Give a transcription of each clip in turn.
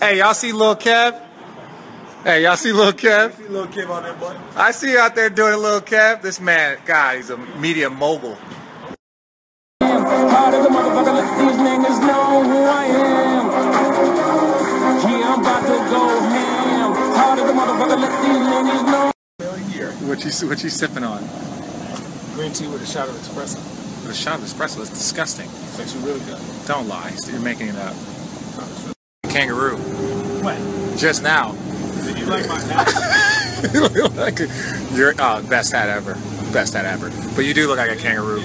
Hey, y'all see Lil Kev? Hey, y'all see Lil Kev? See little Kim on that boy. I see you out there doing a Lil Kev. This man, God, he's a media mogul. Hard as a motherfucker, let these niggas know who I am. Yeah, I'm about to go ham. Hard as a motherfucker, let these niggas know. What you what you sipping on? Green tea with a shot of espresso. A shot of espresso. It's disgusting. It's actually really good. Don't lie. You're making it up. Kangaroo. What? Just now. Did you like my hat? you look like a, you're oh, best hat ever. Best hat ever. But you do look like a kangaroo.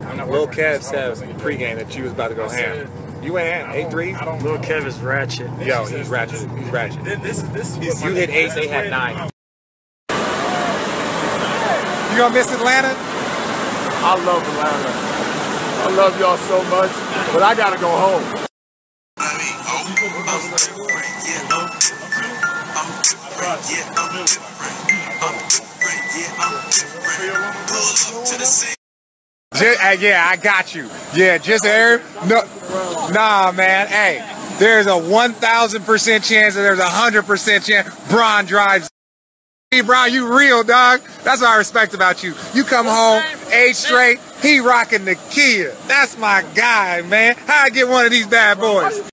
I'm not Lil working. Kev said pregame that you was about to go ham. You went ham. Eight threes? Lil Kev is ratchet. Yo, he's ratchet. He's ratchet. This is this is you hit eight, they had nine. You gonna miss Atlanta? I love Atlanta. I love y'all so much, but I gotta go home. Just, uh, yeah, I got you. Yeah, just air. No, nah, man. Hey, there's a 1,000% chance that there's a 100% chance Bron drives. Hey, Bron, you real, dog. That's what I respect about you. You come home, age straight, he rocking the Kia. That's my guy, man. How I get one of these bad boys?